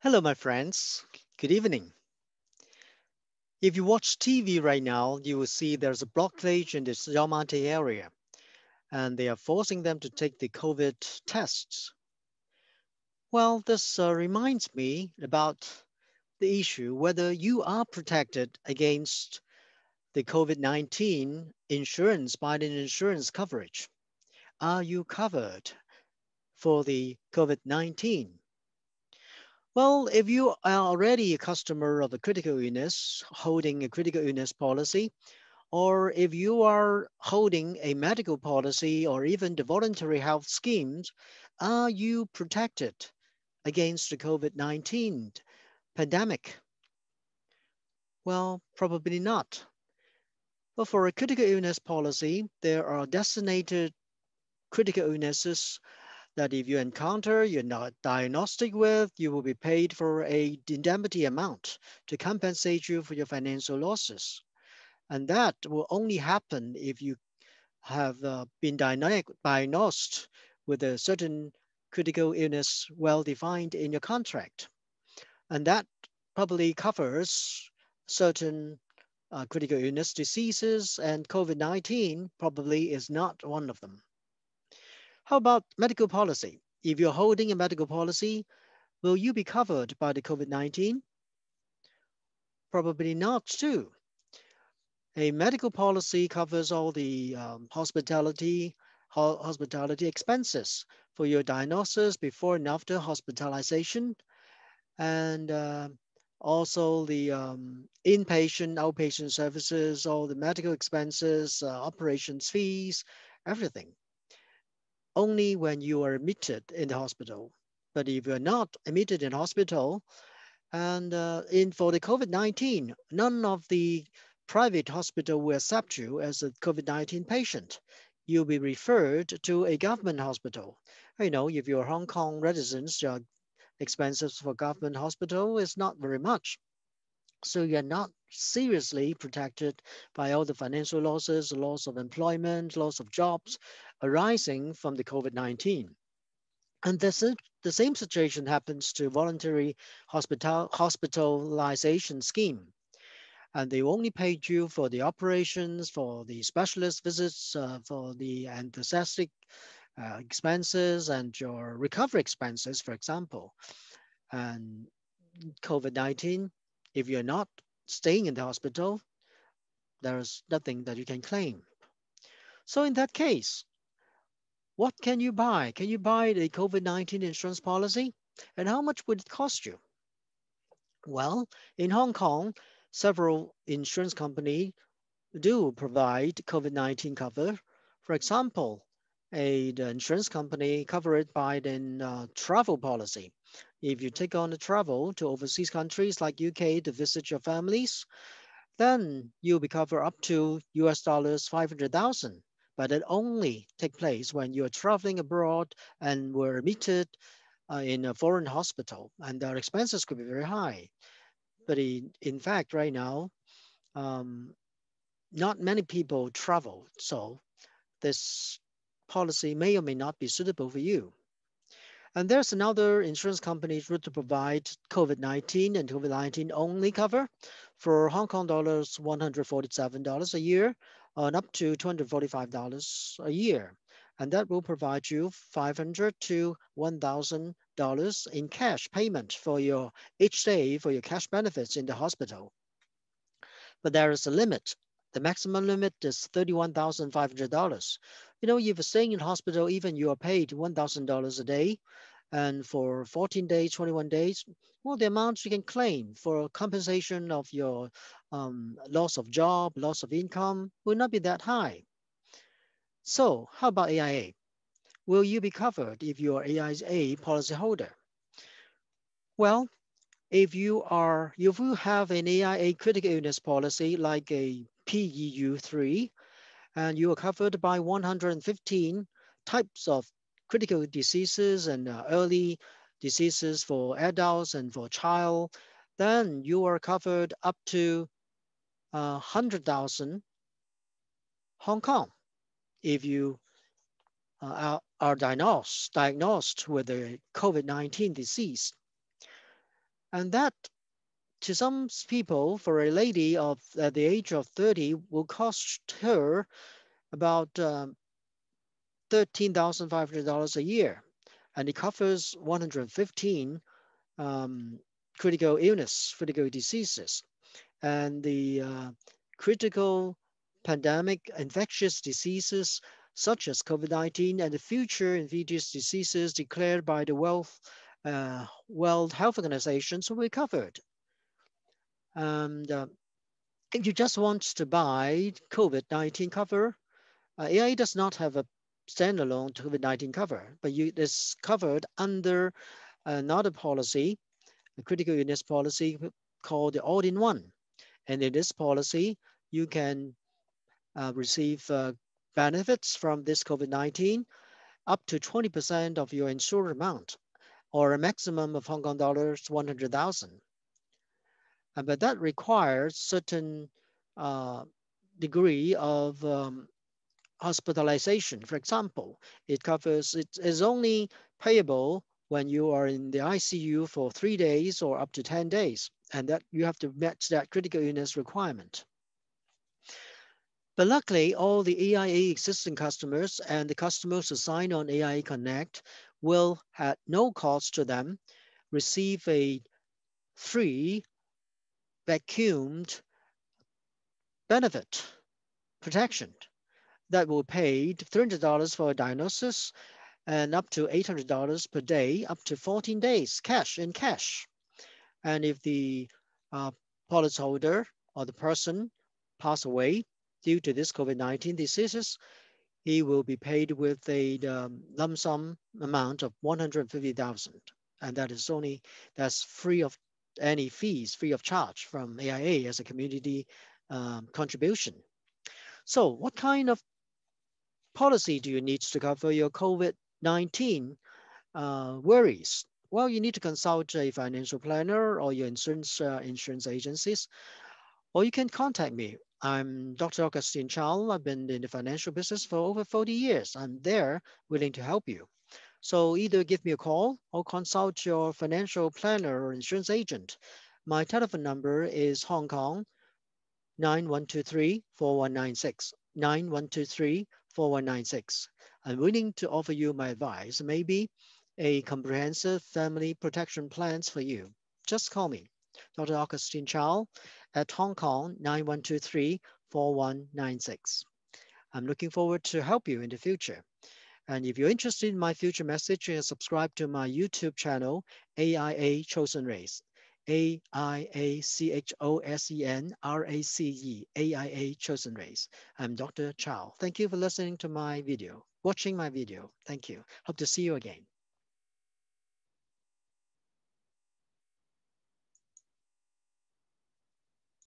Hello, my friends. Good evening. If you watch TV right now, you will see there's a blockage in the Monte area, and they are forcing them to take the COVID tests. Well, this uh, reminds me about the issue whether you are protected against the COVID 19 insurance by insurance coverage. Are you covered for the COVID 19? Well, if you are already a customer of a critical illness, holding a critical illness policy, or if you are holding a medical policy or even the voluntary health schemes, are you protected against the COVID-19 pandemic? Well, probably not. But for a critical illness policy, there are designated critical illnesses that if you encounter, you're not diagnostic with, you will be paid for a indemnity amount to compensate you for your financial losses. And that will only happen if you have uh, been diagnosed with a certain critical illness well defined in your contract. And that probably covers certain uh, critical illness diseases and COVID-19 probably is not one of them. How about medical policy? If you're holding a medical policy, will you be covered by the COVID-19? Probably not too. A medical policy covers all the um, hospitality, ho hospitality expenses for your diagnosis before and after hospitalization, and uh, also the um, inpatient, outpatient services, all the medical expenses, uh, operations fees, everything only when you are admitted in the hospital. But if you're not admitted in hospital, and uh, in for the COVID-19, none of the private hospital will accept you as a COVID-19 patient. You'll be referred to a government hospital. You know, if you're Hong Kong residents, your expenses for government hospital is not very much. So you're not seriously protected by all the financial losses, loss of employment, loss of jobs arising from the COVID-19. And this, the same situation happens to voluntary hospital, hospitalization scheme. And they only paid you for the operations, for the specialist visits, uh, for the anesthetic uh, expenses and your recovery expenses, for example. And COVID-19 if you're not staying in the hospital, there's nothing that you can claim. So in that case, what can you buy? Can you buy the COVID-19 insurance policy? And how much would it cost you? Well, in Hong Kong, several insurance companies do provide COVID-19 cover. For example, a, the insurance company covered by the uh, travel policy. If you take on the travel to overseas countries like UK to visit your families, then you'll be covered up to US dollars 500,000. But it only take place when you're traveling abroad and were admitted uh, in a foreign hospital and their expenses could be very high. But in, in fact, right now, um, not many people travel. So this policy may or may not be suitable for you. And there's another insurance company route to provide COVID-19 and COVID-19 only cover for Hong Kong dollars, $147 a year and up to $245 a year. And that will provide you 500 to $1,000 in cash payment for your each day for your cash benefits in the hospital. But there is a limit. The maximum limit is $31,500 you know, if you're staying in hospital, even you are paid $1,000 a day, and for 14 days, 21 days, well, the amount you can claim for compensation of your um, loss of job, loss of income will not be that high. So how about AIA? Will you be covered if you are AIA policyholder? Well, if you are, if you have an AIA critical illness policy like a PEU3, and you are covered by 115 types of critical diseases and uh, early diseases for adults and for child, then you are covered up to uh, 100,000 Hong Kong if you uh, are, diagnosed, diagnosed with a COVID-19 disease. And that to some people, for a lady of at the age of 30, will cost her about um, $13,500 a year. And it covers 115 um, critical illness, critical diseases. And the uh, critical pandemic infectious diseases such as COVID-19 and the future infectious diseases declared by the World, uh, World Health Organization will be covered. And uh, if you just want to buy COVID-19 cover, uh, AIA does not have a standalone COVID-19 cover, but you, it's covered under another policy, a critical illness policy called the all-in-one. And in this policy, you can uh, receive uh, benefits from this COVID-19 up to 20% of your insured amount or a maximum of Hong Kong dollars 100,000. Uh, but that requires certain uh, degree of um, hospitalization. For example, it covers, it is only payable when you are in the ICU for three days or up to 10 days, and that you have to match that critical illness requirement. But luckily, all the AIA existing customers and the customers who sign on AIA Connect will, at no cost to them, receive a free vaccine benefit protection that will pay $300 for a diagnosis and up to $800 per day, up to 14 days, cash in cash. And if the uh, policyholder or the person pass away due to this COVID-19 diseases, he will be paid with a um, lump sum amount of 150,000. And that is only, that's free of any fees, free of charge from AIA as a community um, contribution. So what kind of policy do you need to cover your COVID-19 uh, worries? Well, you need to consult a financial planner or your insurance uh, insurance agencies, or you can contact me. I'm Dr. Augustine Chow. I've been in the financial business for over 40 years. I'm there willing to help you. So either give me a call or consult your financial planner or insurance agent. My telephone number is Hong Kong 9123 4196. 9123 4196. I'm willing to offer you my advice, maybe a comprehensive family protection plans for you. Just call me, Dr. Augustine Chow at Hong Kong 9123 4196. I'm looking forward to help you in the future. And if you're interested in my future message, subscribe to my YouTube channel, AIA Chosen Race. A-I-A-C-H-O-S-E-N-R-A-C-E, AIA Chosen Race. I'm Dr. Chow. Thank you for listening to my video, watching my video. Thank you. Hope to see you again.